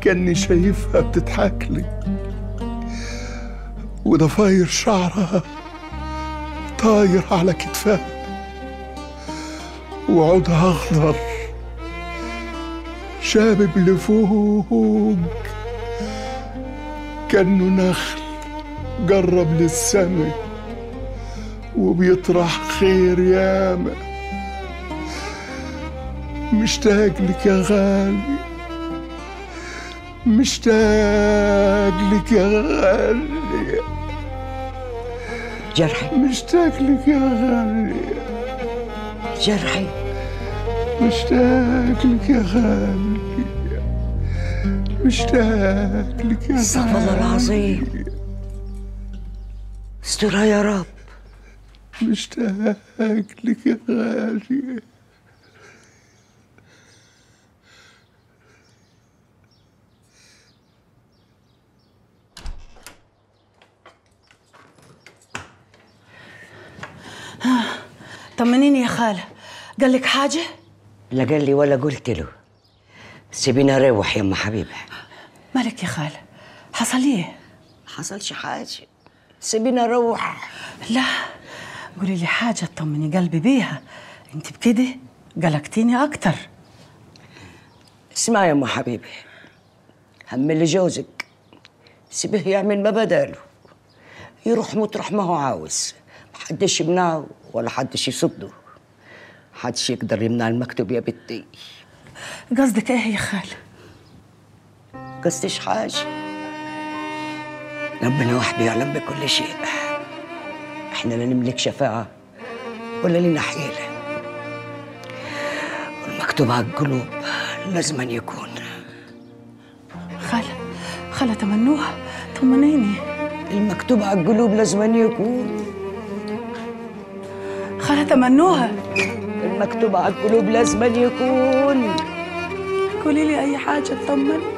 كأني شايفها بتضحك لي. وضفاير شعرها. طاير على كتفها. وعودها أخضر. شابب لفوق. كأنه نخل جرب للسما. وبيطرح خير ياما. مشتاق لك يا غالي. مشتاق لك يا غالي. جرحي. مشتاق لك يا غالي. جرحي. مشتاق لك يا غالي. مشتاق لك يا استغفر الله العظيم. استرها يا رب. مشتاق لك يا غالي. طمنيني يا خالة. قال لك حاجة؟ لا قال لي ولا قلت له. سيبيني أروح يما حبيبي مالك يا خالة؟ حصل إيه؟ حصلش حاجة. سيبيني أروح لا. قولي لي حاجة تطمني قلبي بيها. انت بكده قلقتيني أكتر. اسمعي يا أم حبيبي هملي جوزك سيبيه يعمل ما بداله. يروح مطرح ما هو عاوز. محدش يمنعه ولا حدش يصده. محدش يقدر يمنع المكتوب يا بنتي. قصدك إيه يا خالة؟ قصدش حاجة. ربنا وحده يعلم بكل شيء. إحنا لا نملك شفاعة ولا لنا حيلة والمكتوب على القلوب لازم أن يكون. خالة خالة تمنوها طمنيني. المكتوب على القلوب لازم أن يكون. خالة تمنوها. المكتوب على القلوب لازم يكون. قولي لي أي حاجة تطمن؟